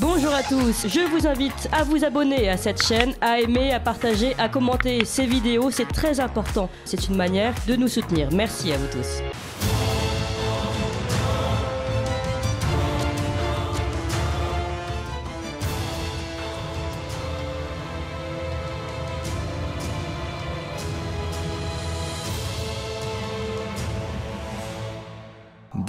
Bonjour à tous, je vous invite à vous abonner à cette chaîne, à aimer, à partager, à commenter ces vidéos, c'est très important. C'est une manière de nous soutenir. Merci à vous tous.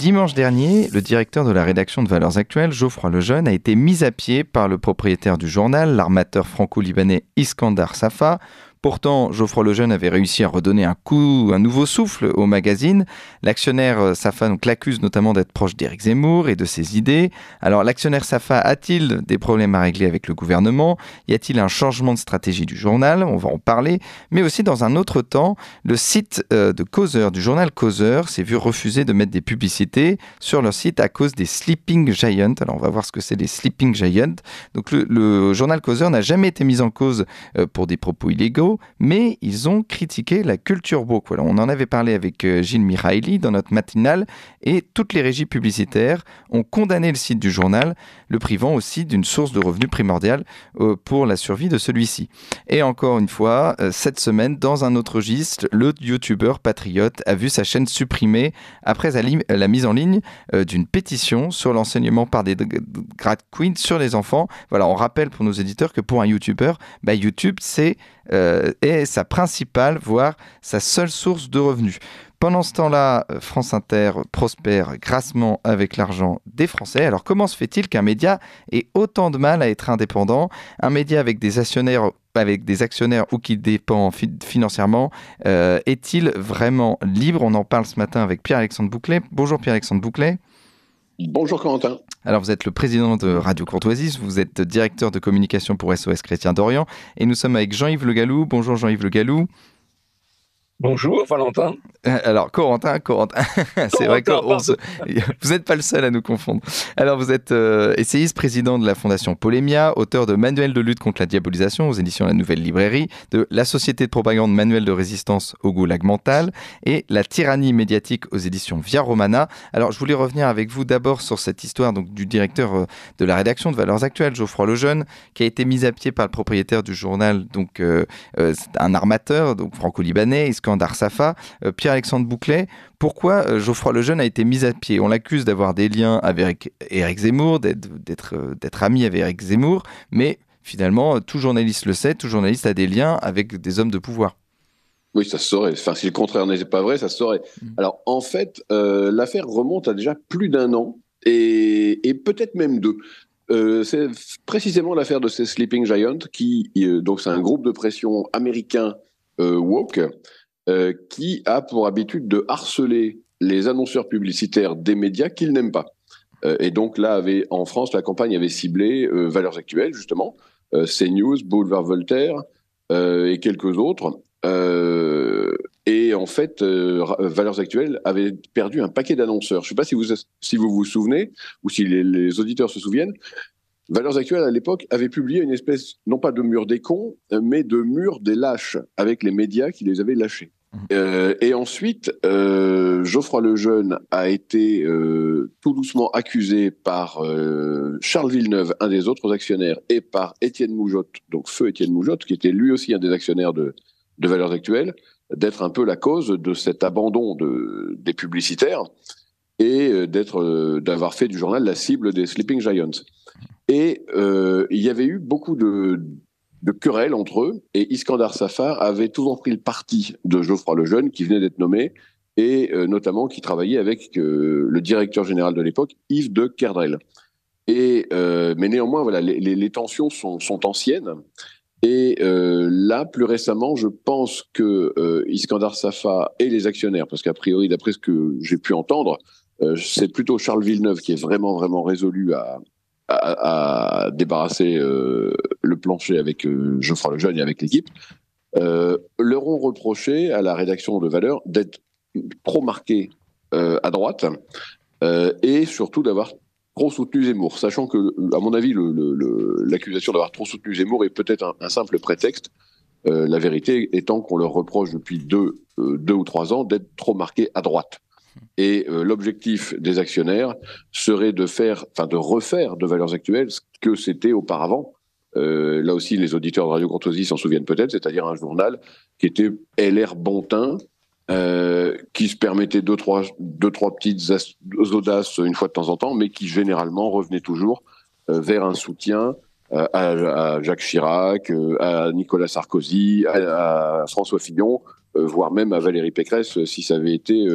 Dimanche dernier, le directeur de la rédaction de Valeurs Actuelles, Geoffroy Lejeune, a été mis à pied par le propriétaire du journal, l'armateur franco-libanais Iskandar Safa, Pourtant, Geoffroy Lejeune avait réussi à redonner un coup, un nouveau souffle au magazine. L'actionnaire euh, Safa l'accuse notamment d'être proche d'Éric Zemmour et de ses idées. Alors, l'actionnaire Safa a-t-il des problèmes à régler avec le gouvernement? Y a-t-il un changement de stratégie du journal? On va en parler. Mais aussi, dans un autre temps, le site euh, de Causeur, du journal Causeur, s'est vu refuser de mettre des publicités sur leur site à cause des Sleeping Giants. Alors, on va voir ce que c'est les Sleeping Giants. Donc, le, journal Causeur n'a jamais été mis en cause euh, pour des propos illégaux mais ils ont critiqué la culture woke. On en avait parlé avec euh, Gilles Mihaili dans notre matinale, et toutes les régies publicitaires ont condamné le site du journal, le privant aussi d'une source de revenus primordiale euh, pour la survie de celui-ci. Et encore une fois, euh, cette semaine, dans un autre registre, le youtubeur patriote a vu sa chaîne supprimée après la mise en ligne d'une pétition sur l'enseignement par des grad queens sur les enfants. Voilà, on rappelle pour nos éditeurs que pour un youtubeur, bah, YouTube, c'est euh, est sa principale, voire sa seule source de revenus. Pendant ce temps-là, euh, France Inter prospère grassement avec l'argent des Français. Alors comment se fait-il qu'un média ait autant de mal à être indépendant? Un média avec des actionnaires ou qui dépend financièrement, euh, est-il vraiment libre? On en parle ce matin avec Pierre-Alexandre Bouclet. Bonjour Pierre-Alexandre Bouclet. Bonjour Quentin. Alors vous êtes le président de Radio Courtoisie, vous êtes directeur de communication pour SOS Chrétien d'Orient et nous sommes avec Jean-Yves Le Gallou. Bonjour Jean-Yves Le Gallou. Bonjour Valentin. Euh, alors Corentin, Corentin, c'est vrai que vous n'êtes pas le seul à nous confondre. Alors vous êtes euh, essayiste, président de la Fondation Polémia, auteur de Manuel de lutte contre la diabolisation aux éditions La Nouvelle Librairie, de La Société de propagande Manuel de résistance au goulag mental et La tyrannie médiatique aux éditions Via Romana. Alors je voulais revenir avec vous d'abord sur cette histoire donc, du directeur euh, de la rédaction de Valeurs Actuelles, Geoffroy Lejeune, qui a été mis à pied par le propriétaire du journal, donc un armateur, donc franco-libanais, Iskandar Safa. Euh, Pierre-Alexandre Bouclet, pourquoi euh, Geoffroy Lejeune a été mis à pied? On l'accuse d'avoir des liens avec Éric Zemmour, euh, d'être ami avec Éric Zemmour, mais finalement, tout journaliste le sait, tout journaliste a des liens avec des hommes de pouvoir. Oui, ça se saurait. Enfin, si le contraire n'était pas vrai, ça se saurait. Mm. Alors, en fait, l'affaire remonte à déjà plus d'un an et, peut-être même deux. c'est précisément l'affaire de ces Sleeping Giants, qui donc c'est un groupe de pression américain woke euh, qui a pour habitude de harceler les annonceurs publicitaires des médias qu'il n'aime pas. Euh, et donc là, avait, en France, la campagne avait ciblé euh, Valeurs Actuelles, justement, CNews, Boulevard Voltaire et quelques autres. et en fait, Valeurs Actuelles avait perdu un paquet d'annonceurs. Je ne sais pas si vous, si vous vous souvenez, ou si les, les auditeurs se souviennent, Valeurs Actuelles, à l'époque, avait publié une espèce, non pas de mur des cons, mais de mur des lâches, avec les médias qui les avaient lâchés. Euh, et ensuite, euh, Geoffroy Lejeune a été euh, tout doucement accusé par Charles Villeneuve, un des autres actionnaires, et par Étienne Moujotte, donc feu Étienne Moujotte, qui était lui aussi un des actionnaires de, de Valeurs Actuelles, d'être un peu la cause de cet abandon de, des publicitaires et d'être, d'avoir fait du journal la cible des Sleeping Giants. Et il y avait eu beaucoup de de querelles entre eux. Et Iskandar Safar avait toujours pris le parti de Geoffroy Lejeune, qui venait d'être nommé, et euh, notamment qui travaillait avec euh, le directeur général de l'époque, Yves de Kerdrel. Et, euh, mais néanmoins, voilà, les, tensions sont, anciennes. Et là, plus récemment, je pense que Iskandar Safa et les actionnaires, parce qu'a priori, d'après ce que j'ai pu entendre, c'est plutôt Charles Villeneuve qui est vraiment, vraiment résolu à, à, débarrasser euh, le plancher avec euh, Geoffroy Lejeune et avec l'équipe, euh, leur ont reproché à la rédaction de Valeurs d'être trop marqué à droite et surtout d'avoir trop soutenu Zemmour, sachant que, à mon avis, l'accusation d'avoir trop soutenu Zemmour est peut-être un, simple prétexte. la vérité étant qu'on leur reproche depuis deux, deux ou trois ans d'être trop marqué à droite. Et l'objectif des actionnaires serait de faire, enfin de refaire de valeurs actuelles ce que c'était auparavant. là aussi, les auditeurs de Radio Courtoisie s'en souviennent peut-être, c'est-à-dire un journal qui était LR Bontin, euh, qui se permettait deux trois, deux, trois petites audaces une fois de temps en temps, mais qui généralement revenait toujours euh, vers un soutien euh, à, Jacques Chirac, à Nicolas Sarkozy, à, François Fillon, voire même à Valérie Pécresse, si ça avait été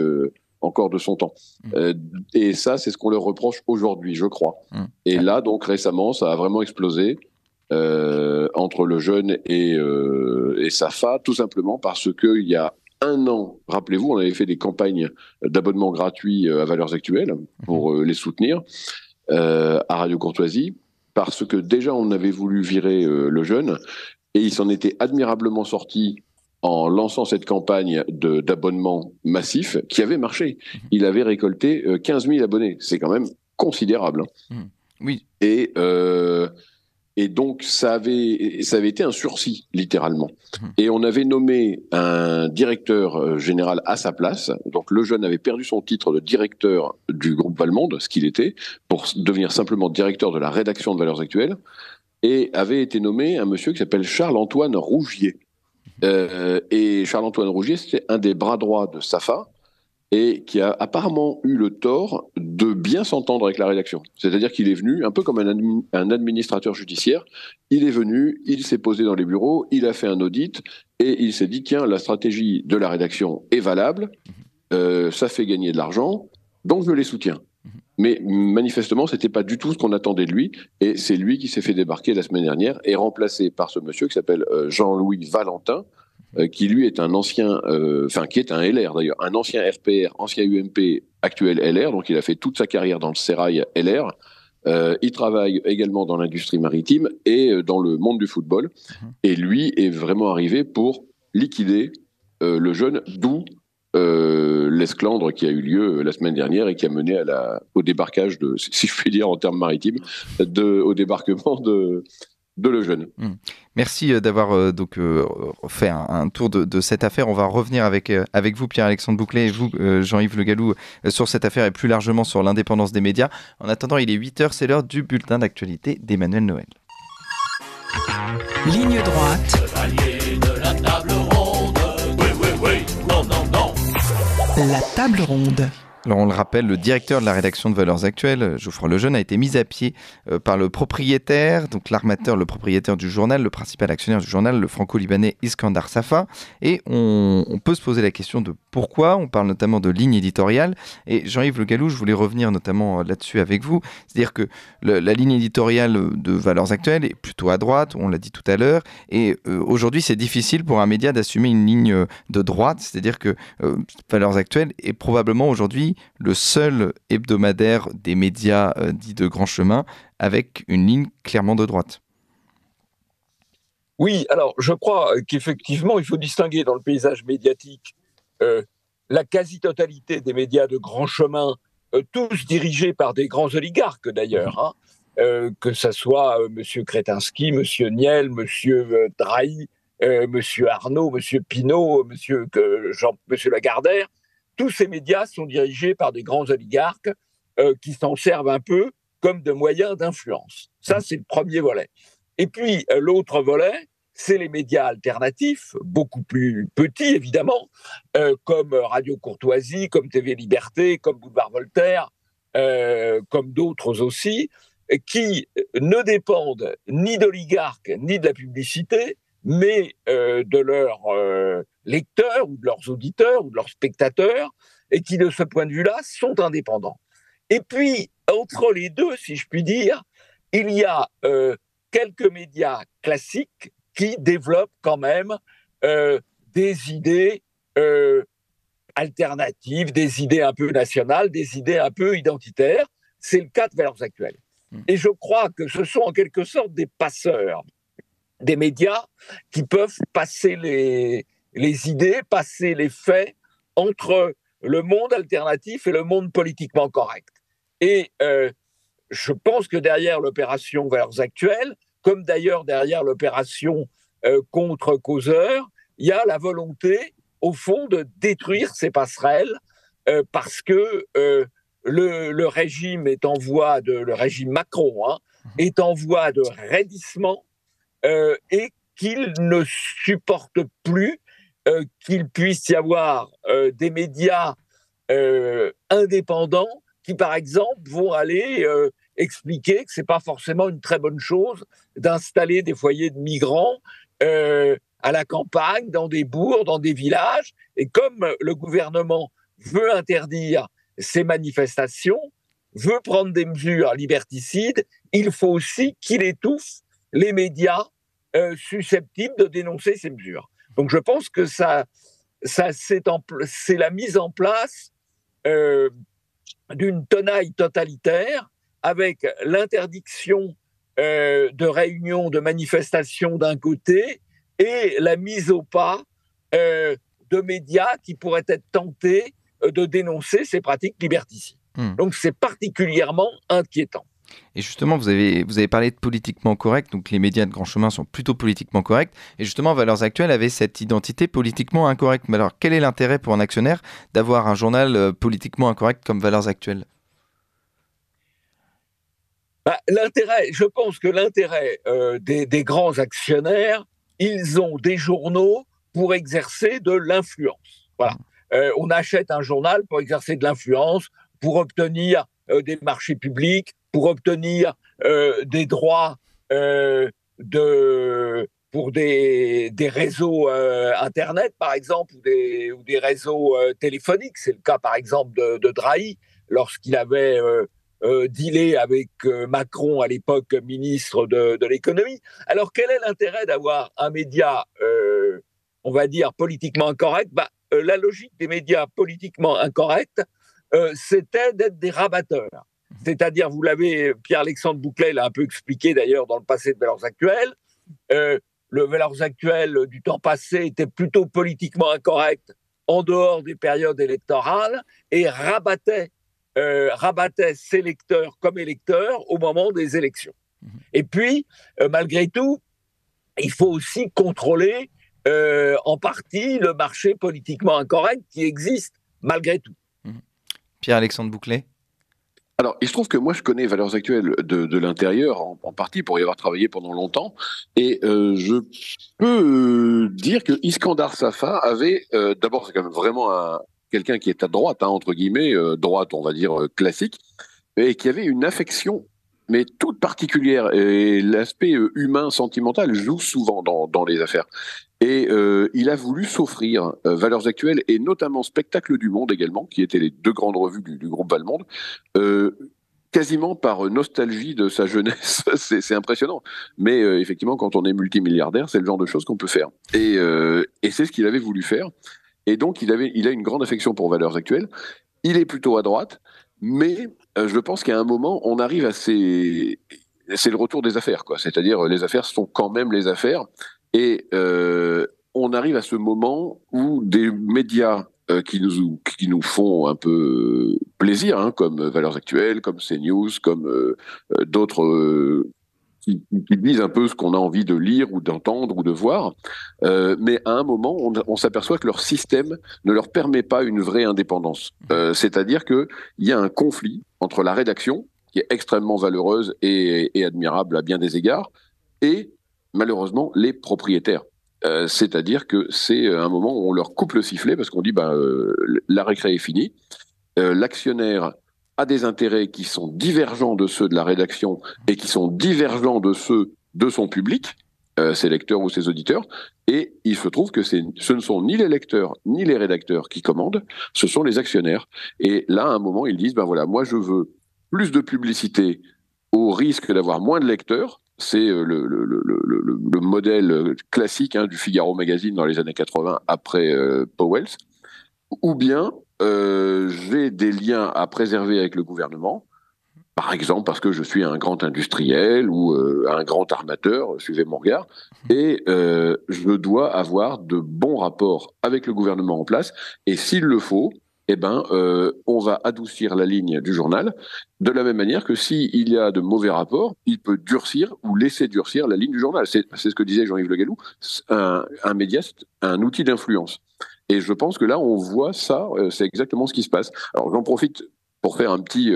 encore de son temps. Mmh. et ça, c'est ce qu'on leur reproche aujourd'hui, je crois. Mmh. Et là, donc récemment, ça a vraiment explosé. entre le jeune et, et Safa, tout simplement parce qu'il y a un an, rappelez-vous, on avait fait des campagnes d'abonnement gratuit euh, à valeurs actuelles pour euh, les soutenir euh, à Radio Courtoisie, parce que déjà on avait voulu virer le jeune, et il s'en était admirablement sorti en lançant cette campagne d'abonnement massif qui avait marché. Il avait récolté 15 000 abonnés. C'est quand même considérable. Hein. Mmh. Oui. Et et donc, ça avait, ça avait été un sursis, littéralement. Mmh. Et on avait nommé un directeur euh, général à sa place. Donc, le jeune avait perdu son titre de directeur du groupe Valmonde, ce qu'il était, pour devenir simplement directeur de la rédaction de Valeurs Actuelles. Et avait été nommé un monsieur qui s'appelle Charles-Antoine Rougier. Euh, et Charles-Antoine Rougier, c'était un des bras droits de Safa et qui a apparemment eu le tort de bien s'entendre avec la rédaction. C'est-à-dire qu'il est venu, un peu comme un, administrateur judiciaire, il est venu, il s'est posé dans les bureaux, il a fait un audit, et il s'est dit, tiens, la stratégie de la rédaction est valable, euh, ça fait gagner de l'argent, donc je les soutiens. Mais manifestement, c'était pas du tout ce qu'on attendait de lui, et c'est lui qui s'est fait débarquer la semaine dernière et remplacé par ce monsieur qui s'appelle euh, Jean-Louis Valentin, euh, qui lui est un ancien, euh, enfin qui est un LR d'ailleurs, un ancien RPR, ancien UMP, actuel LR, donc il a fait toute sa carrière dans le sérail LR. Euh, il travaille également dans l'industrie maritime et dans le monde du football. Mhm. Et lui est vraiment arrivé pour liquider le jeune, d'où l'esclandre qui a eu lieu la semaine dernière et qui a mené à la, au débarquage de, si je puis dire en termes maritimes, de, au débarquement de, de Lejeune. Hmm. Merci euh, d'avoir euh, donc euh, fait un, tour de, cette affaire. On va revenir avec, avec vous, Pierre-Alexandre Bouclet, et vous, Jean-Yves Le Gallou, sur cette affaire et plus largement sur l'indépendance des médias. En attendant, il est 8h, c'est l'heure du bulletin d'actualité d'Emmanuel Noël. Ligne droite. La table ronde. Alors on le rappelle, le directeur de la rédaction de Valeurs Actuelles, Geoffroy Lejeune, a été mis à pied euh, par le propriétaire, donc l'armateur, le propriétaire du journal, le principal actionnaire du journal, le franco-libanais Iskandar Safa. Et on, peut se poser la question de pourquoi. On parle notamment de ligne éditoriale. Et Jean-Yves Le Gallou, je voulais revenir notamment euh, là-dessus avec vous. C'est-à-dire que la ligne éditoriale de Valeurs Actuelles est plutôt à droite, on l'a dit tout à l'heure. Et euh, aujourd'hui, c'est difficile pour un média d'assumer une ligne de droite. C'est-à-dire que Valeurs Actuelles est probablement aujourd'hui le seul hebdomadaire des médias euh, dits de grand chemin avec une ligne clairement de droite. Oui, alors je crois qu'effectivement, il faut distinguer dans le paysage médiatique euh, la quasi-totalité des médias de grand chemin, euh, tous dirigés par des grands oligarques d'ailleurs, hein, que ce soit M. Kretinsky, M. Niel, M. Drahi, M. Arnaud, M. Pinault, M. Monsieur Lagardère, tous ces médias sont dirigés par des grands oligarques euh, qui s'en servent un peu comme de moyens d'influence. Ça, c'est le premier volet. Et puis, euh, l'autre volet, c'est les médias alternatifs, beaucoup plus petits évidemment, euh, comme Radio Courtoisie, comme TV Liberté, comme Boulevard Voltaire, comme d'autres aussi, qui ne dépendent ni d'oligarques ni de la publicité, mais de leurs lecteurs ou de leurs auditeurs ou de leurs spectateurs, et qui, de ce point de vue-là, sont indépendants. Et puis, entre les deux, si je puis dire, il y a euh, quelques médias classiques qui développent quand même euh, des idées euh, alternatives, des idées un peu nationales, des idées un peu identitaires. C'est le cas de Valeurs Actuelles. Hmm. Et je crois que ce sont en quelque sorte des passeurs, des médias qui peuvent passer les, les idées, passer les faits entre le monde alternatif et le monde politiquement correct. Et euh, je pense que derrière l'opération Valeurs Actuelles, comme d'ailleurs derrière l'opération euh, contre Causeur, il y a la volonté, au fond, de détruire ces passerelles parce que le, régime est en voie de le régime Macron hein, mhm. est en voie de raidissement et qu'il ne supporte plus qu'il puisse y avoir des médias indépendants qui, par exemple, vont aller expliquer que c'est pas forcément une très bonne chose d'installer des foyers de migrants euh, à la campagne, dans des bourgs, dans des villages. Et comme le gouvernement veut interdire ces manifestations, veut prendre des mesures liberticides, il faut aussi qu'il étouffe les médias euh, susceptibles de dénoncer ces mesures. Donc je pense que ça, ça c'est la mise en place euh, d'une tenaille totalitaire avec l'interdiction euh, de réunions, de manifestations d'un côté et la mise au pas euh, de médias qui pourraient être tentés euh, de dénoncer ces pratiques liberticides. Hmm. Donc c'est particulièrement inquiétant. Et justement, vous avez, vous avez parlé de politiquement correct, donc les médias de grand chemin sont plutôt politiquement corrects, et justement, Valeurs Actuelles avait cette identité politiquement incorrecte. Mais alors, quel est l'intérêt pour un actionnaire d'avoir un journal politiquement incorrect comme Valeurs Actuelles? Bah, l'intérêt, je pense que l'intérêt euh, des, grands actionnaires, ils ont des journaux pour exercer de l'influence. Voilà. Euh, on achète un journal pour exercer de l'influence, pour obtenir euh, des marchés publics, pour obtenir des droits de, pour des, des réseaux Internet, par exemple, ou des, ou des réseaux téléphoniques. C'est le cas, par exemple, de, de Drahi, lorsqu'il avait euh, dealer avec euh, Macron à l'époque ministre de, l'économie. Alors quel est l'intérêt d'avoir un média, euh, on va dire, politiquement incorrect? Bah, La logique des médias politiquement incorrects, c'était d'être des rabatteurs. C'est-à-dire, vous l'avez, Pierre-Alexandre Bouclet l'a un peu expliqué d'ailleurs dans le passé de Valeurs Actuelles, le Valeurs Actuelles du temps passé était plutôt politiquement incorrect en dehors des périodes électorales et rabattait euh, rabattait ses lecteurs comme électeurs au moment des élections. Mhm. Et puis, euh, malgré tout, il faut aussi contrôler euh, en partie le marché politiquement incorrect qui existe malgré tout. Mhm. Pierre-Alexandre Bouclet alors, il se trouve que moi, je connais Valeurs Actuelles de, l'intérieur, en, partie pour y avoir travaillé pendant longtemps, et je peux dire que Iskandar Safa avait, d'abord, c'est quand même vraiment un, quelqu'un qui est à droite, hein, entre guillemets, euh, droite, on va dire, euh, classique, et qui avait une affection, mais toute particulière. Et l'aspect euh, humain, sentimental joue souvent dans, les affaires. Et il a voulu s'offrir Valeurs Actuelles et notamment Spectacle du Monde également, qui étaient les deux grandes revues du, groupe Valmonde, quasiment par nostalgie de sa jeunesse. c'est impressionnant. Mais effectivement, quand on est multimilliardaire, c'est le genre de choses qu'on peut faire. Et c'est ce qu'il avait voulu faire. Et donc, il, avait, il a une grande affection pour Valeurs Actuelles. Il est plutôt à droite, mais euh, je pense qu'à un moment, on arrive à ces... C'est le retour des affaires, quoi. C'est-à-dire, les affaires sont quand même les affaires. Et euh, on arrive à ce moment où des médias euh, qui, nous, qui nous font un peu plaisir, hein, comme Valeurs Actuelles, comme CNews, comme d'autres qui, qui, disent un peu ce qu'on a envie de lire ou d'entendre ou de voir. Euh, mais à un moment, on, s'aperçoit que leur système ne leur permet pas une vraie indépendance. Euh, c'est-à-dire qu'il y a un conflit entre la rédaction, qui est extrêmement valeureuse et, admirable à bien des égards, et malheureusement les propriétaires. Euh, c'est-à-dire que c'est un moment où on leur coupe le sifflet parce qu'on dit ben, la récré est finie. L'actionnaire a des intérêts qui sont divergents de ceux de la rédaction et qui sont divergents de ceux de son public, euh, ses lecteurs ou ses auditeurs, et il se trouve que ce ne sont ni les lecteurs ni les rédacteurs qui commandent, ce sont les actionnaires. Et là, à un moment, ils disent, ben voilà, moi je veux plus de publicité au risque d'avoir moins de lecteurs, c'est euh, le, le, le, le, modèle classique hein, du Figaro Magazine dans les années 80 après euh, Powell, ou bien j'ai des liens à préserver avec le gouvernement, par exemple parce que je suis un grand industriel ou euh, un grand armateur, suivez mon regard, et euh, je dois avoir de bons rapports avec le gouvernement en place, et s'il le faut, eh ben, on va adoucir la ligne du journal, de la même manière que s'il y a de mauvais rapports, il peut durcir ou laisser durcir la ligne du journal. C'est ce que disait Jean-Yves Le Gallou, un, un média, un outil d'influence. Et je pense que là, on voit ça, c'est exactement ce qui se passe. Alors j'en profite pour faire un petit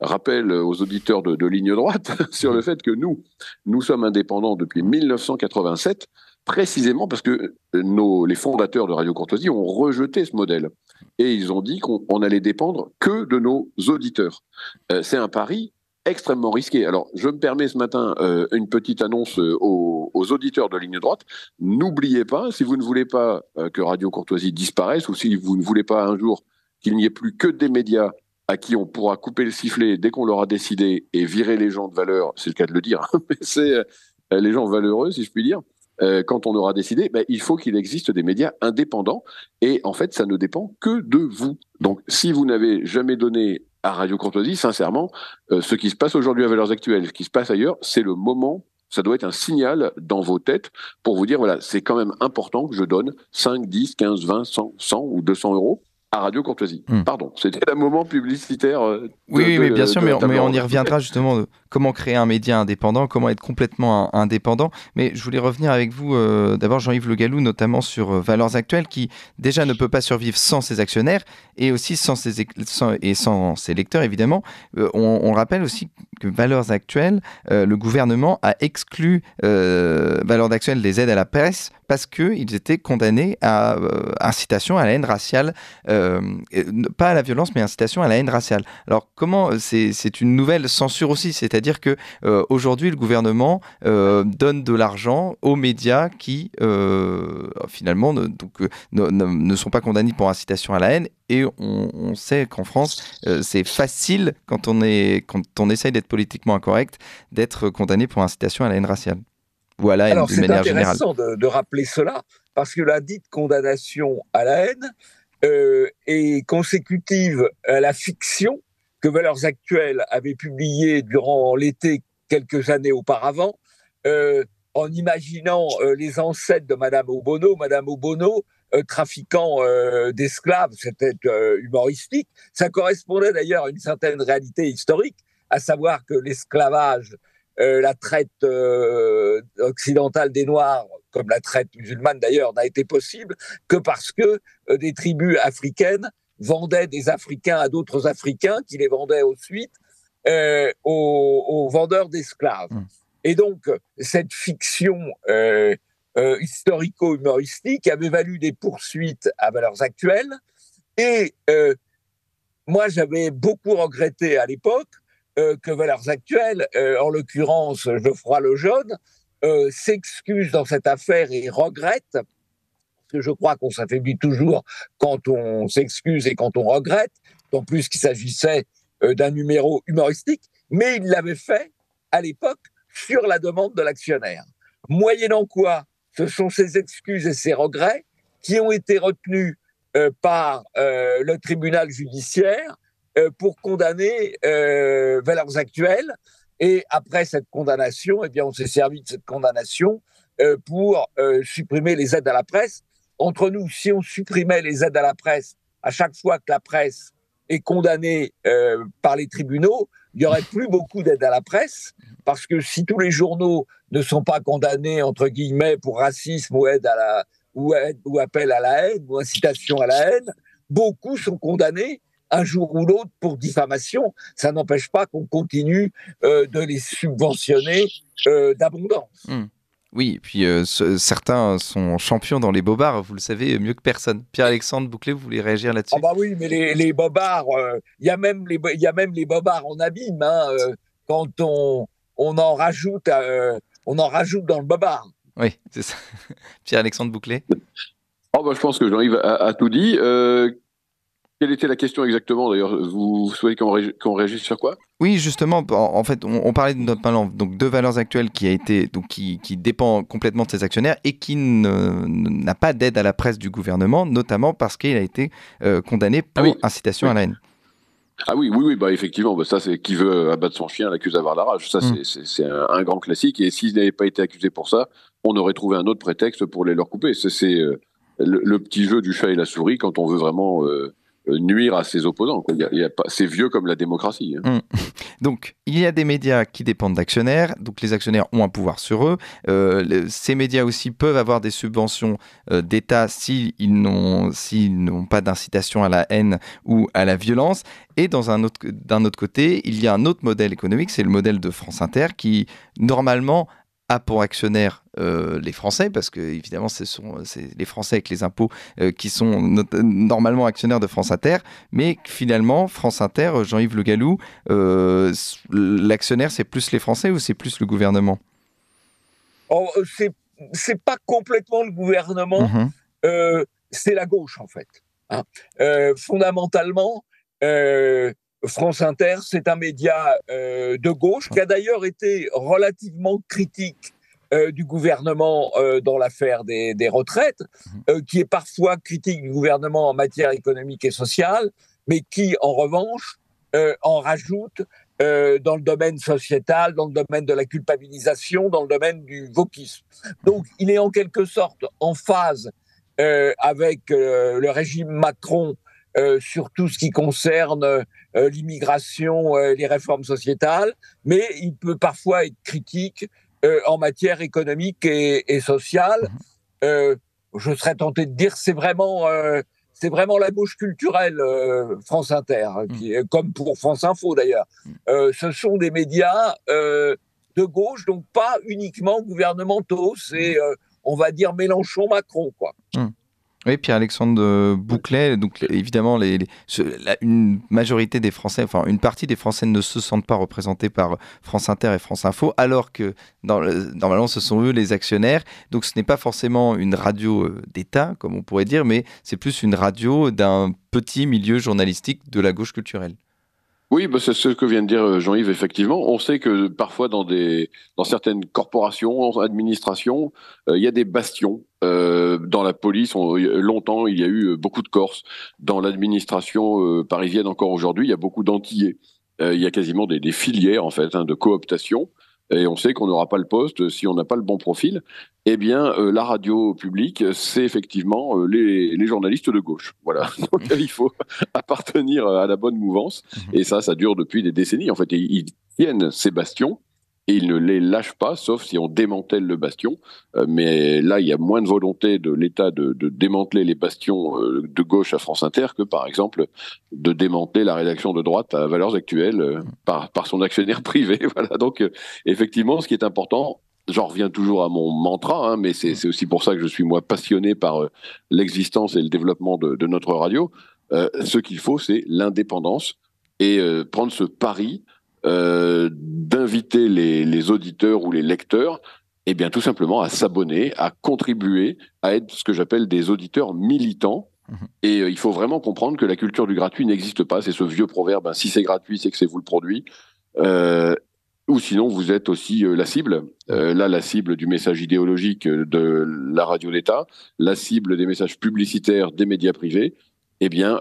rappel aux auditeurs de, de ligne droite sur le fait que nous, nous sommes indépendants depuis 1987 précisément parce que nos, les fondateurs de Radio Courtoisie ont rejeté ce modèle. Et ils ont dit qu'on allait dépendre que de nos auditeurs. Euh, c'est un pari extrêmement risqué. Alors, je me permets ce matin euh, une petite annonce euh, aux, auditeurs de ligne droite. N'oubliez pas, si vous ne voulez pas que Radio Courtoisie disparaisse, ou si vous ne voulez pas un jour qu'il n'y ait plus que des médias à qui on pourra couper le sifflet dès qu'on l'aura décidé et virer les gens de valeur, c'est le cas de le dire, mais c'est les gens valeureux, si je puis dire, euh, quand on aura décidé, ben, il faut qu'il existe des médias indépendants. Et en fait, ça ne dépend que de vous. Donc, si vous n'avez jamais donné à Radio Courtoisie, sincèrement, euh, ce qui se passe aujourd'hui à Valeurs Actuelles, ce qui se passe ailleurs, c'est le moment ça doit être un signal dans vos têtes pour vous dire, voilà, c'est quand même important que je donne 5, 10, 15, 20, 100, 100 ou 200 euros à Radio Courtoisie. Hmm. Pardon, c'était un moment publicitaire. Euh, oui, oui, bien sûr, mais, on y reviendra justement comment créer un média indépendant, comment être complètement indépendant. Mais je voulais revenir avec vous, euh, d'abord Jean-Yves Le Gallou, notamment sur euh, Valeurs Actuelles, qui déjà ne peut pas survivre sans ses actionnaires et aussi sans ses, et sans ses lecteurs, évidemment. on, rappelle aussi que Valeurs Actuelles, le gouvernement a exclu Valeurs Actuelles des aides à la presse parce qu'ils étaient condamnés à incitation à la haine raciale, pas à la violence, mais incitation à la haine raciale. Alors comment c'est une nouvelle censure aussi, c'est-à-dire c'est-à-dire que euh, aujourd'hui, le gouvernement euh, donne de l'argent aux médias qui, euh, finalement, ne, donc, ne, sont pas condamnés pour incitation à la haine. Et on, sait qu'en France, c'est facile, quand on, est, quand on essaye d'être politiquement incorrect, d'être condamné pour incitation à la haine raciale. Voilà, Alors, c'est intéressant de, de, rappeler cela, parce que la dite condamnation à la haine est consécutive à la fiction que Valeurs Actuelles avait publié durant l'été quelques années auparavant, euh, en imaginant euh, les ancêtres de Madame Obono, Madame Obono euh, trafiquant d'esclaves, c'était humoristique. Ça correspondait d'ailleurs à une certaine réalité historique, à savoir que l'esclavage, la traite occidentale des Noirs, comme la traite musulmane d'ailleurs, n'a été possible que parce que des tribus africaines vendait des Africains à d'autres Africains qui les vendaient ensuite euh, aux, vendeurs d'esclaves. Mmh. Et donc, cette fiction euh, euh, historico-humoristique avait valu des poursuites à valeurs actuelles. Et moi, j'avais beaucoup regretté à l'époque que Valeurs Actuelles, en l'occurrence Geoffroy Lejeune, s'excuse dans cette affaire et regrette que je crois qu'on s'affaiblit toujours quand on s'excuse et quand on regrette, en plus qu'il s'agissait euh, d'un numéro humoristique, mais il l'avait fait à l'époque sur la demande de l'actionnaire. Moyennant quoi, ce sont ces excuses et ces regrets qui ont été retenus euh, par euh, le tribunal judiciaire pour condamner Valeurs Actuelles. Et après cette condamnation, eh bien, on s'est servi de cette condamnation pour supprimer les aides à la presse entre nous, si on supprimait les aides à la presse à chaque fois que la presse est condamnée euh, par les tribunaux, il n'y aurait plus beaucoup d'aides à la presse, parce que si tous les journaux ne sont pas condamnés, entre guillemets, pour racisme ou aide à la, ou appel à la haine, ou incitation à la haine, beaucoup sont condamnés un jour ou l'autre pour diffamation. Ça n'empêche pas qu'on continue euh, de les subventionner euh, d'abondance. Hmm. Oui, et puis euh, certains sont champions dans les bobards, vous le savez mieux que personne. Pierre-Alexandre Bouclé, vous voulez réagir là-dessus? Ah bah oui, mais les, les bobards, euh, il y, a même les, y a même les bobards en abîme. Hein, euh, quand on, on, en rajoute, on en rajoute dans le bobard. Oui, c'est ça. Pierre-Alexandre Bouclé oh bah, Je pense que Jean-Yves a, tout dit. Quelle était la question exactement d'ailleurs Vous souhaitez qu'on réagisse sur quoi? Oui, justement, en, fait, on, parlait de notre parlant, donc de valeurs actuelles qui a été, donc qui, dépend complètement de ses actionnaires et qui n'a pas d'aide à la presse du gouvernement, notamment parce qu'il a été euh, condamné ah pour incitation à la haine. Ah oui, oui, oui, bah effectivement, bah ça c'est qui veut abattre son chien l'accuse d'avoir la rage. Ça mm. c'est un, grand classique. Et s'il n'avait pas été accusé pour ça, on aurait trouvé un autre prétexte pour les leur couper. C'est euh, le, petit jeu du chat et la souris quand on veut vraiment euh, nuire à ses opposants. c'est vieux comme la démocratie. Hein. Hum. Donc, il y a des médias qui dépendent d'actionnaires, donc les actionnaires ont un pouvoir sur eux. ces médias aussi peuvent avoir des subventions d'État s'ils n'ont n'ont pas d'incitation à la haine ou à la violence. Et d'un autre côté, il y a un autre modèle économique, c'est le modèle de France Inter, qui normalement a pour actionnaires euh, les Français, parce que évidemment ce sont les Français avec les impôts euh, qui sont normalement actionnaires de France Inter, mais finalement France Inter, Jean-Yves Le Gallou, euh, l'actionnaire c'est plus les Français ou c'est plus le gouvernement? Oh, C'est pas complètement le gouvernement, mmh c'est la gauche en fait. Hein. fondamentalement, France Inter, c'est un média euh, de gauche qui a d'ailleurs été relativement critique euh, du gouvernement euh, dans l'affaire des, retraites, mhm. qui est parfois critique du gouvernement en matière économique et sociale, mais qui, en revanche, en rajoute dans le domaine sociétal, dans le domaine de la culpabilisation, dans le domaine du wokisme. Donc, il est en quelque sorte en phase avec le régime Macron euh, sur tout ce qui concerne euh, l'immigration, euh, les réformes sociétales, mais il peut parfois être critique en matière économique et, sociale. Mhm. je serais tenté de dire c'est vraiment c'est vraiment la gauche culturelle France Inter, hein, qui mhm. comme pour France Info d'ailleurs. Mhm. ce sont des médias de gauche, donc pas uniquement gouvernementaux. C'est on va dire Mélenchon-Macron quoi. Oui, Pierre-Alexandre Bouclet, donc évidemment, une majorité des Français, enfin une partie des Français ne se sentent pas représentés par France Inter et France Info, alors que dans normalement ce sont eux les actionnaires. Donc ce n'est pas forcément une radio euh, d'État, comme on pourrait dire, mais c'est plus une radio d'un petit milieu journalistique de la gauche culturelle. Oui, bah c'est ce que vient de dire euh, Jean-Yves, effectivement. On sait que parfois dans, certaines corporations, administrations, euh, il y a des bastions. Euh, dans la police, longtemps, il y a eu beaucoup de Corses. Dans l'administration parisienne, encore aujourd'hui, il y a beaucoup d'Antillais. il y a quasiment des, des filières, en fait, hein, de cooptation et on sait qu'on n'aura pas le poste si on n'a pas le bon profil, eh bien, euh, la radio publique, c'est effectivement euh, les, journalistes de gauche. Voilà. Donc, il faut appartenir à la bonne mouvance. Mhm. Et ça, ça dure depuis des décennies. En fait, ils tiennent ces bastions et il ne les lâche pas, sauf si on démantèle le bastion. Euh, mais là, il y a moins de volonté de l'État de, de, démanteler les bastions euh, de gauche à France Inter que, par exemple, de démanteler la rédaction de droite à Valeurs Actuelles euh, par, par son actionnaire privé. Voilà. Donc, effectivement, ce qui est important, J'en reviens toujours à mon mantra, hein, mais c'est aussi pour ça que je suis moi passionné par l'existence et le développement de, de notre radio. ce qu'il faut, c'est l'indépendance et prendre ce pari euh, d'inviter les, auditeurs ou les lecteurs, et eh bien tout simplement à s'abonner, à contribuer, à être ce que j'appelle des auditeurs militants. Mhm. Et euh, il faut vraiment comprendre que la culture du gratuit n'existe pas. C'est ce vieux proverbe hein, si c'est gratuit, c'est que c'est vous le produit. Euh, ou sinon, vous êtes aussi la cible. là, la cible du message idéologique de la radio d'État, la cible des messages publicitaires des médias privés. Eh bien,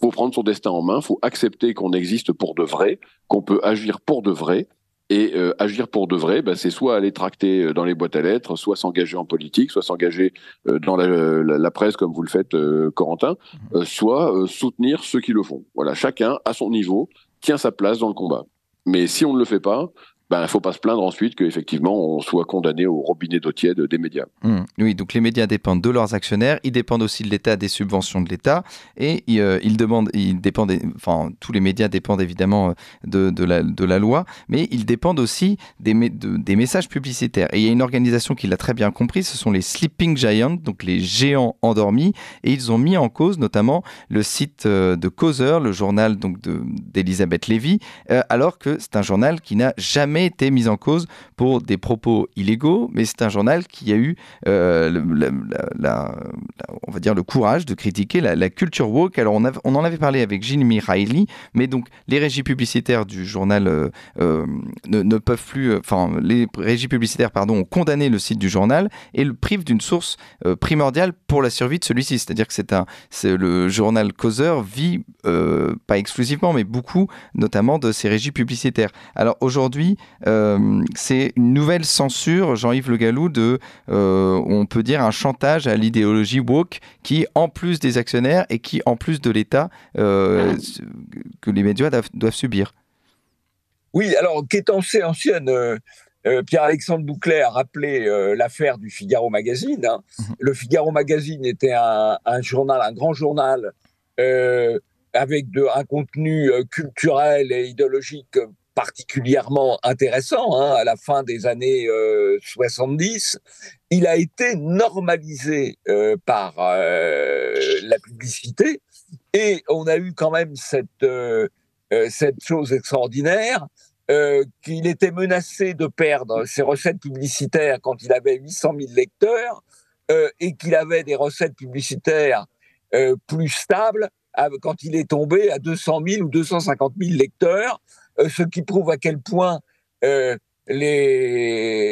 faut prendre son destin en main, faut accepter qu'on existe pour de vrai, qu'on peut agir pour de vrai. Et euh, agir pour de vrai, bah, c'est soit aller tracter euh, dans les boîtes à lettres, soit s'engager en politique, soit s'engager euh, dans la, presse comme vous le faites, Corentin, mmh. soit soutenir ceux qui le font. Voilà, chacun à son niveau tient sa place dans le combat. Mais si on ne le fait pas, ben, faut pas se plaindre ensuite qu'effectivement on soit condamné au robinet d'eau tiède des médias. Mmh. oui, donc les médias dépendent de leurs actionnaires, ils dépendent aussi de l'État, des subventions de l'État, et euh, ils, demandent, dépendent, enfin tous les médias dépendent évidemment euh, de, la, loi, mais ils dépendent aussi des, des messages publicitaires. Et il y a une organisation qui l'a très bien compris, ce sont les Sleeping Giants, donc les géants endormis, et ils ont mis en cause notamment le site euh, de Causeur, le journal donc d'Elisabeth Lévy, alors que c'est un journal qui n'a jamais été mise en cause pour des propos illégaux, mais c'est un journal qui a eu, euh, on va dire, le courage de critiquer la, culture woke. Alors on, en avait parlé avec Jimmy Riley, mais donc les régies publicitaires du journal euh, euh, ne, peuvent plus, enfin les régies publicitaires pardon ont condamné le site du journal et le privent d'une source primordiale pour la survie de celui-ci. C'est-à-dire que c'est un, le journal Causeur vit pas exclusivement, mais beaucoup, notamment de ces régies publicitaires. Alors aujourd'hui, c'est une nouvelle censure, Jean-Yves Le Gallou, de, on peut dire, un chantage à l'idéologie woke qui, en plus des actionnaires et qui, en plus de l'État, que les médias doivent, subir. Oui, alors, assez ancienne, euh, Pierre-Alexandre Bouclet a rappelé euh, l'affaire du Figaro Magazine. Hein. Mhm. Le Figaro Magazine était un, journal, un grand journal, euh, avec de, un contenu culturel et idéologique particulièrement intéressant hein, à la fin des années 70. Il a été normalisé par la publicité et on a eu quand même cette, chose extraordinaire euh, qu'il était menacé de perdre ses recettes publicitaires quand il avait 800 000 lecteurs euh, et qu'il avait des recettes publicitaires euh, plus stables quand il est tombé à 200 000 ou 250 000 lecteurs, ce qui prouve à quel point les,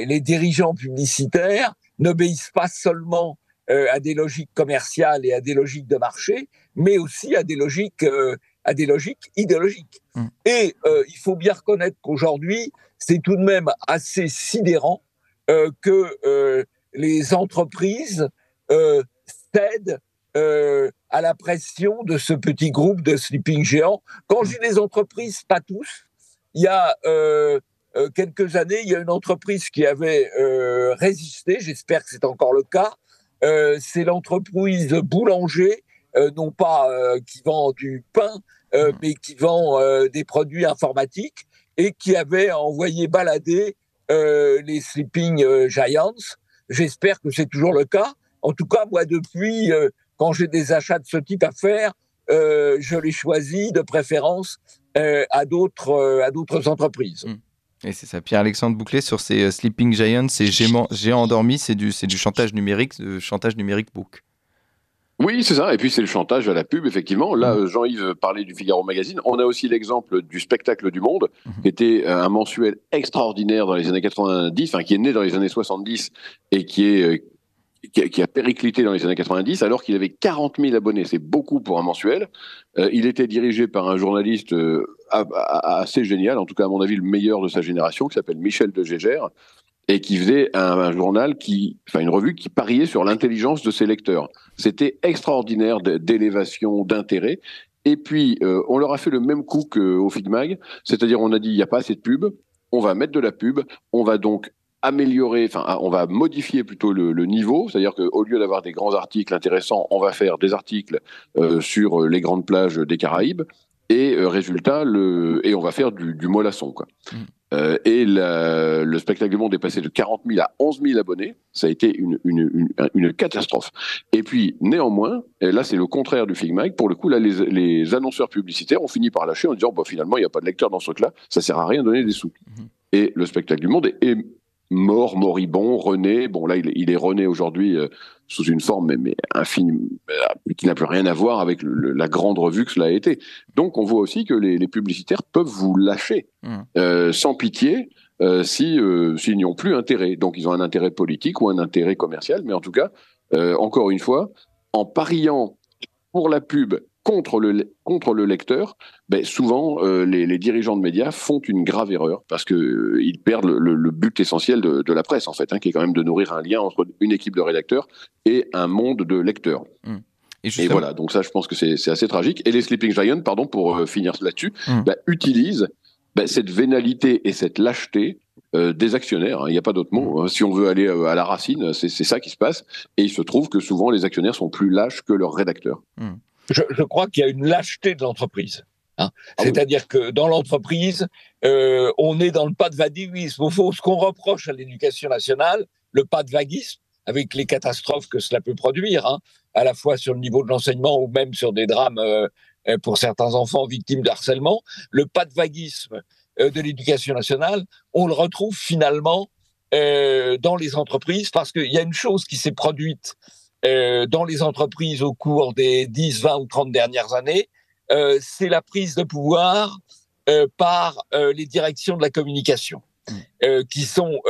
les, dirigeants publicitaires n'obéissent pas seulement à des logiques commerciales et à des logiques de marché, mais aussi à des logiques à des logiques idéologiques. Mm. Et euh, il faut bien reconnaître qu'aujourd'hui, c'est tout de même assez sidérant euh, que euh, les entreprises cèdent à la pression de ce petit groupe de sleeping géants. Quand je dis les entreprises, pas tous, il y a quelques années, il y a une entreprise qui avait résisté, j'espère que c'est encore le cas, c'est l'entreprise Boulanger, non pas qui vend du pain, euh, mais qui vend euh, des produits informatiques et qui avait envoyé balader euh, les Sleeping Giants. J'espère que c'est toujours le cas. En tout cas, moi, depuis, quand j'ai des achats de ce type à faire, je les choisis de préférence à d'autres à d'autres entreprises. Mmh. Et c'est ça, Pierre-Alexandre Bouclet sur ces Sleeping Giants, ces géants, géants endormis, c'est du, du chantage numérique, de chantage numérique book. Oui, c'est ça. Et puis c'est le chantage à la pub, effectivement. Là, mmh. Jean-Yves parlait du Figaro Magazine. On a aussi l'exemple du Spectacle du Monde, mmh. qui était euh, un mensuel extraordinaire dans les années 90, enfin qui est né dans les années 70 et qui est euh, qui a, périclité dans les années 90, alors qu'il avait 40 000 abonnés. C'est beaucoup pour un mensuel. Euh, il était dirigé par un journaliste assez génial, en tout cas à mon avis le meilleur de sa génération, qui s'appelle Michel de Gégère, et qui faisait un, journal qui, enfin une revue qui pariait sur l'intelligence de ses lecteurs. C'était extraordinaire d'élévation, d'intérêt. Et puis, euh, on leur a fait le même coup qu'au FigMag, c'est-à-dire on a dit il n'y a pas assez de pub, on va mettre de la pub, on va donc améliorer, enfin, ah, on va modifier plutôt le, niveau, c'est-à-dire qu'au lieu d'avoir des grands articles intéressants, on va faire des articles euh, sur les grandes plages des Caraïbes. Et euh, résultat, le, et on va faire du, du mollasson, quoi. Mm. Euh, et le spectacle du monde est passé de 40 000 à 11 000 abonnés. Ça a été une, une, une, catastrophe. Et puis, néanmoins, et là c'est le contraire du FigMag, pour le coup, là les, les, annonceurs publicitaires ont fini par lâcher en disant, bon, finalement, il n'y a pas de lecteur dans ce truc-là, ça sert à rien de donner des sous. Mm-hmm. Et le spectacle du monde est, est mort, moribond, rené. Bon, là, il est, rené aujourd'hui euh, sous une forme mais, infime, euh, qui n'a plus rien à voir avec la grande revue que cela a été. Donc, on voit aussi que les, publicitaires peuvent vous lâcher mmh. euh, sans pitié si s'ils n'y ont plus intérêt. Donc, ils ont un intérêt politique ou un intérêt commercial, mais en tout cas, encore une fois, en pariant pour la pub contre le, contre le lecteur, ben souvent euh, les, dirigeants de médias font une grave erreur parce qu'ils euh, perdent le, but essentiel de, la presse en fait, hein, qui est quand même de nourrir un lien entre une équipe de rédacteurs et un monde de lecteurs. Mmh. Et, voilà, donc ça je pense que c'est assez tragique. Et les Sleeping Giants, pardon, pour euh, finir là-dessus, mmh. ben, utilisent ben, cette vénalité et cette lâcheté des actionnaires. Hein, il n'y a pas d'autre mot. Mmh. Hein. Si on veut aller à la racine, c'est ça qui se passe. Et il se trouve que souvent les actionnaires sont plus lâches que leurs rédacteurs je, crois qu'il y a une lâcheté de l'entreprise. Hein. Ah C'est-à-dire que dans l'entreprise, euh, on est dans le pas de vaguisme. Au fond, ce qu'on reproche à l'éducation nationale, le pas de vaguisme, avec les catastrophes que cela peut produire, hein, à la fois sur le niveau de l'enseignement ou même sur des drames euh, euh, pour certains enfants victimes de harcèlement, le pas de vaguisme de l'éducation nationale, on le retrouve finalement dans les entreprises parce qu'il y a une chose qui s'est produite euh, dans les entreprises au cours des 10, 20 ou 30 dernières années, euh, c'est la prise de pouvoir euh, par les directions de la communication, euh, qui sont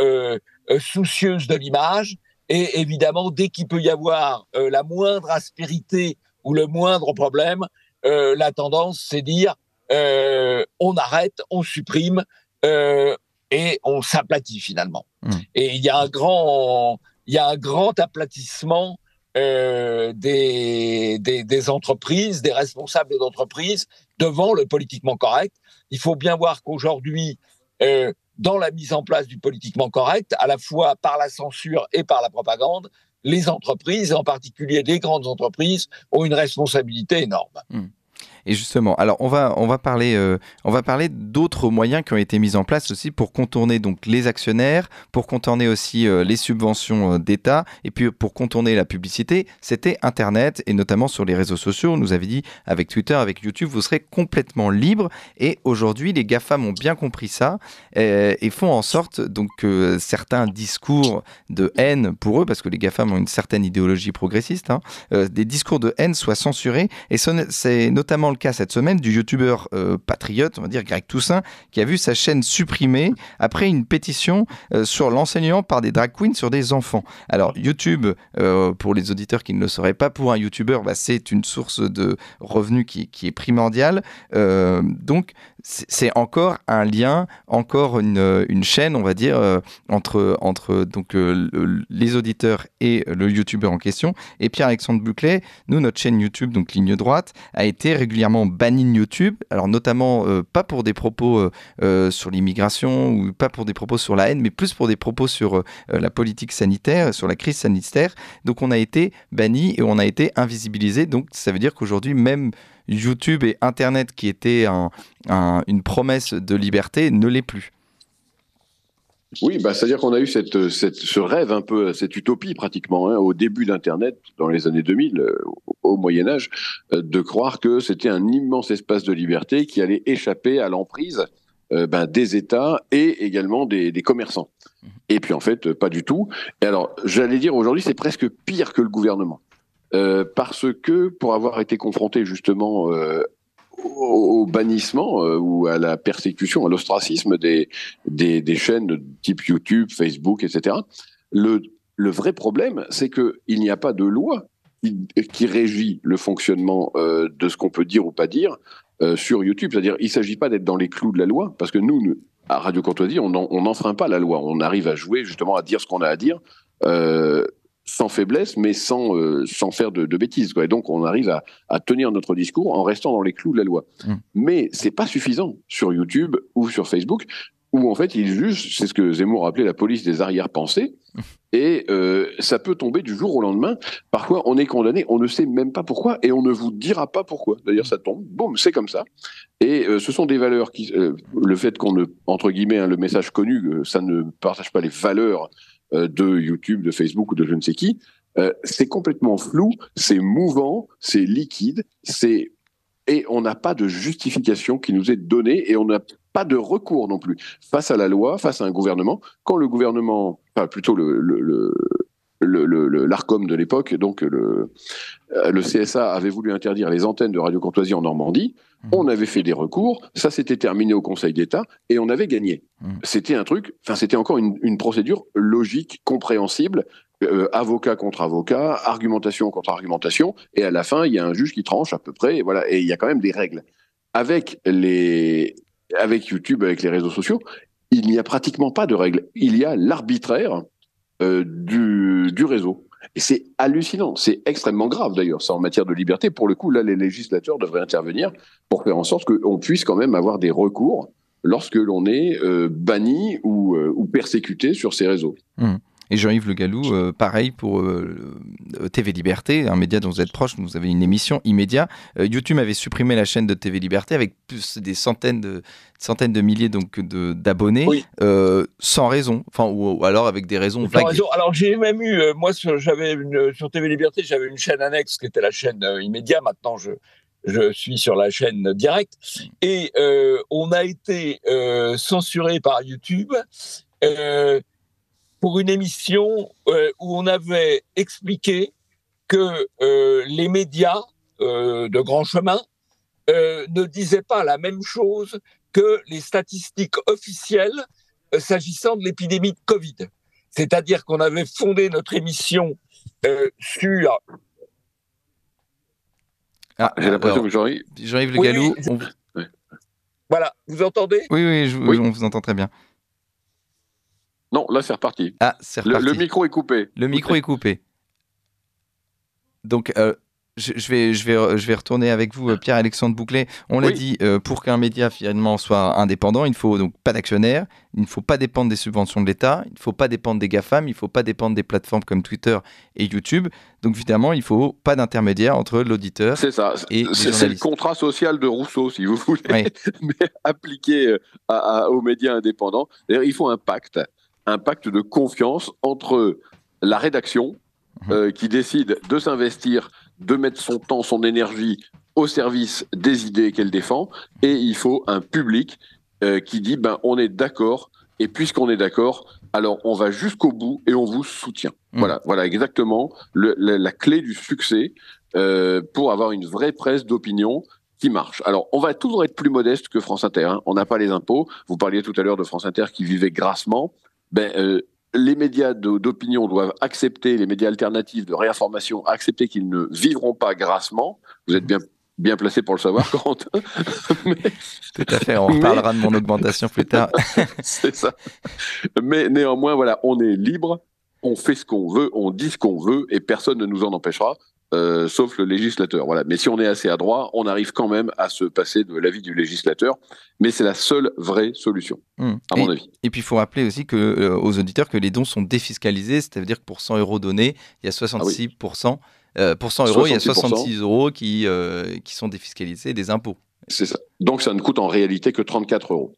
soucieuses de l'image. Et évidemment, dès qu'il peut y avoir la moindre aspérité ou le moindre problème, la tendance, c'est dire on arrête, on supprime, et on s'aplatit finalement. Mm. Et il y a un grand, il y a un grand aplatissement euh, des, entreprises, des responsables d'entreprises devant le politiquement correct. Il faut bien voir qu'aujourd'hui, euh, dans la mise en place du politiquement correct, à la fois par la censure et par la propagande, les entreprises, en particulier les grandes entreprises, ont une responsabilité énorme. Et justement, alors on va, on va parler, euh, parler d'autres moyens qui ont été mis en place aussi pour contourner donc les actionnaires, pour contourner aussi euh, les subventions euh, d'État et puis pour contourner la publicité. C'était Internet et notamment sur les réseaux sociaux. On nous avait dit avec Twitter, avec YouTube, vous serez complètement libre. Et aujourd'hui, les GAFAM ont bien compris ça et font en sorte donc que certains discours de haine pour eux, parce que les GAFAM ont une certaine idéologie progressiste, hein, des discours de haine soient censurés. Et c'est notamment le cas cette semaine du youtubeur euh, patriote, on va dire Greg Toussaint, qui a vu sa chaîne supprimée après une pétition euh, sur l'enseignement par des drag queens sur des enfants. Alors YouTube, euh, pour les auditeurs qui ne le sauraient pas, pour un youtubeur, bah, c'est une source de revenus qui, qui est primordiale. Donc c'est encore un lien, encore une, chaîne, on va dire, euh, entre, euh, le- les auditeurs et le youtubeur en question. Et Pierre-Alexandre Buclet, nous, notre chaîne YouTube, donc Ligne Droite, a été régulièrement bannie de YouTube. Alors notamment, euh, pas pour des propos sur l'immigration ou pas pour des propos sur la haine, mais plus pour des propos sur la politique sanitaire, sur la crise sanitaire. Donc on a été banni et on a été invisibilisé. Donc ça veut dire qu'aujourd'hui, même YouTube et Internet, qui était un- un- une promesse de liberté, ne l'est plus. Oui, bah, c'est-à-dire qu'on a eu cette, cette, ce rêve un peu, cette utopie pratiquement, hein, au début d'Internet, dans les années 2000, euh, au Moyen Âge, euh, de croire que c'était un immense espace de liberté qui allait échapper à l'emprise euh, ben, des États et également des, des commerçants. Et puis en fait, pas du tout. Et alors, j'allais dire aujourd'hui, c'est presque pire que le gouvernement. Euh, parce que pour avoir été confronté justement euh, au, bannissement euh, ou à la persécution, à l'ostracisme des, des, chaînes type YouTube, Facebook, etc. Le, le vrai problème, c'est qu'il n'y a pas de loi qui, qui régit le fonctionnement de ce qu'on peut dire ou pas dire sur YouTube. C'est-à-dire, il ne s'agit pas d'être dans les clous de la loi, parce que nous, à Radio Courtoisie, on n'en- on n'enfreint pas la loi. On arrive à jouer justement à dire ce qu'on a à dire. Sans faiblesse, mais sans, euh, sans faire de, de bêtises. Quoi. Et donc, on arrive à, à tenir notre discours en restant dans les clous de la loi. Mm. Mais c'est pas suffisant sur YouTube ou sur Facebook, où en fait, ils jugent, c'est ce que Zemmour appelait la police des arrière-pensées, et euh, ça peut tomber du jour au lendemain. Parfois, on est condamné, on ne sait même pas pourquoi, et on ne vous dira pas pourquoi. D'ailleurs, ça tombe, boum, c'est comme ça. Et euh, ce sont des valeurs qui, euh, le fait qu'on ne, entre guillemets, hein, le message connu, ça ne partage pas les valeurs de YouTube, de Facebook ou de je ne sais qui. Euh, c'est complètement flou, c'est mouvant, c'est liquide, c'est et on n'a pas de justification qui nous est donnée et on n'a pas de recours non plus face à la loi, face à un gouvernement. Quand le gouvernement, enfin plutôt le le, le, le- l'ARCOM de l'époque, donc le, euh, le CSA avait voulu interdire les antennes de Radio Courtoisie en Normandie. Mhm. On avait fait des recours, ça s'était terminé au Conseil d'État et on avait gagné. Mhm. C'était un truc, enfin c'était encore une, une procédure logique, compréhensible, euh, avocat contre avocat, argumentation contre argumentation, et à la fin il y a un juge qui tranche à peu près, et voilà, et il y a quand même des règles. Avec les, avec YouTube, avec les réseaux sociaux, il n'y a pratiquement pas de règles. Il y a l'arbitraire euh, du, réseau. Et c'est hallucinant, c'est extrêmement grave d'ailleurs, ça en matière de liberté. Pour le coup, là, les législateurs devraient intervenir pour faire en sorte qu'on puisse quand même avoir des recours lorsque l'on est euh, banni euh, ou persécuté sur ces réseaux. Et Jean-Yves Le Gallou, euh, pareil pour euh, le- TV Liberté, un média dont vous êtes proche, vous avez une émission immédiat. Euh, YouTube avait supprimé la chaîne de TV Liberté avec plus des centaines de centaines de milliers donc d'abonnés Oui. euh, sans raison, enfin ou, ou alors avec des raisons vagues. raison. Alors j'ai même eu, euh, moi sur, j'avais une- sur TV Liberté, j'avais une chaîne annexe qui était la chaîne euh, immédiat. Maintenant, je, je suis sur la chaîne directe. Et euh, on a été euh, censuré par YouTube euh, pour une émission euh, où on avait expliqué que euh, les médias euh, de grand chemin euh, ne disaient pas la même chose que les statistiques officielles euh, s'agissant de l'épidémie de Covid. C'est-à-dire qu'on avait fondé notre émission euh, sur. Ah, J'ai l'impression que Jean-Yves, Jean-Yves Le Oui, Gallou, oui. on- Voilà, vous entendez? Oui, oui, je- Oui. on vous entend très bien. Non, là c'est reparti. Ah, c'est Le, reparti. le micro est coupé. Le micro est coupé. Donc, euh, je, je vais, je, vais, je vais retourner avec vous, euh, Pierre-Alexandre Bouclet. On l'a Oui. dit, euh, pour qu'un média finalement soit indépendant, il ne faut donc pas d'actionnaires, il ne faut pas dépendre des subventions de l'État, il ne faut pas dépendre des GAFAM, il ne faut pas dépendre des plateformes comme Twitter et YouTube. Donc, évidemment, il ne faut pas d'intermédiaire entre l'auditeur. C'est ça. Et les C'est c'est le contrat social de Rousseau, si vous voulez, Oui. mais appliqué à- à- aux médias indépendants. D'ailleurs, il faut un pacte, un pacte de confiance entre la rédaction Mhm. euh, qui décide de s'investir, de mettre son temps, son énergie au service des idées qu'elle défend, et il faut un public euh, qui dit ben on est d'accord, et puisqu'on est d'accord, alors on va jusqu'au bout et on vous soutient. Mhm. Voilà, voilà exactement le- la, la clé du succès euh, pour avoir une vraie presse d'opinion qui marche. Alors, on va toujours être plus modeste que France Inter. hein. On n'a pas les impôts. Vous parliez tout à l'heure de France Inter qui vivait grassement. Ben, euh, les médias d'opinion doivent accepter, les médias alternatifs de réinformation, accepter qu'ils ne vivront pas grassement. Vous êtes bien, bien placé pour le savoir, Corentin. Mais Tout à fait, on Mais- reparlera de mon augmentation plus tard. c'est ça. Mais néanmoins, voilà, on est libre, on fait ce qu'on veut, on dit ce qu'on veut, et personne ne nous en empêchera. Euh, sauf le législateur. Voilà. Mais si on est assez adroit, on arrive quand même à se passer de l'avis du législateur. Mais c'est la seule vraie solution, Hum. à Et- mon avis. Et puis il faut rappeler aussi que, euh, aux auditeurs que les dons sont défiscalisés, c'est-à-dire que pour 100 euros donnés, il y a 66%. euh, pour 100 euros, il y a 66%. 66 euros qui, euh, qui sont défiscalisés des impôts. C'est ça. Donc ça ne coûte en réalité que 34 euros.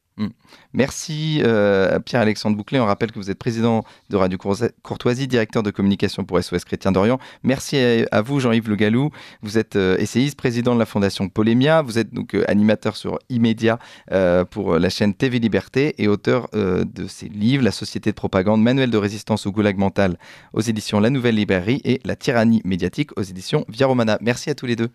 Merci euh, Pierre-Alexandre Bouclet. On rappelle que vous êtes président de Radio Courtoisie, directeur de communication pour SOS Chrétien d'Orient. Merci à, vous Jean-Yves Le Gallou. Vous êtes euh, essayiste, président de la fondation Polémia. Vous êtes donc euh, animateur sur Immédiat euh, pour la chaîne TV Liberté et auteur de ces livres La société de propagande, Manuel de résistance au goulag mental aux éditions La Nouvelle Librairie et La tyrannie médiatique aux éditions Via Romana. Merci à tous les deux.